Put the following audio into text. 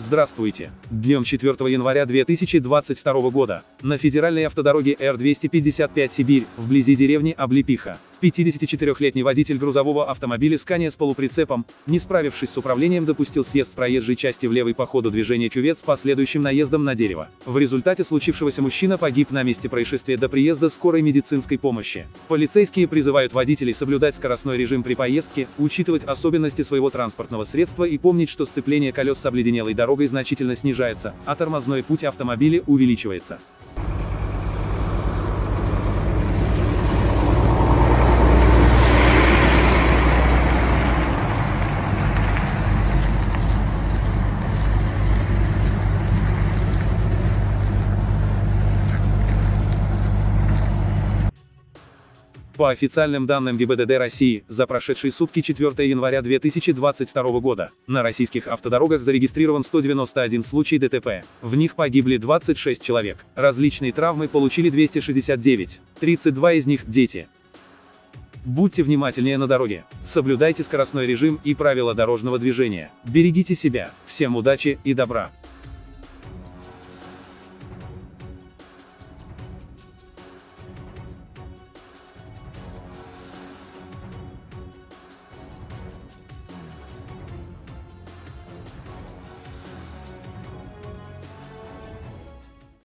Здравствуйте. Днем 4 января 2022 года, на федеральной автодороге Р-255 Сибирь, вблизи деревни Облепиха, 54-летний водитель грузового автомобиля Скания с полуприцепом, не справившись с управлением, допустил съезд с проезжей части в по ходу движения кювет с последующим наездом на дерево. В результате случившегося мужчина погиб на месте происшествия до приезда скорой медицинской помощи. Полицейские призывают водителей соблюдать скоростной режим при поездке, учитывать особенности своего транспортного средства и помнить, что сцепление колес с обледенелой дорогой значительно снижается, а тормозной путь автомобиля увеличивается. По официальным данным ГИБДД России, за прошедшие сутки 4 января 2022 года, на российских автодорогах зарегистрирован 191 случай ДТП. В них погибли 26 человек. Различные травмы получили 269. 32 из них – дети. Будьте внимательнее на дороге. Соблюдайте скоростной режим и правила дорожного движения. Берегите себя. Всем удачи и добра.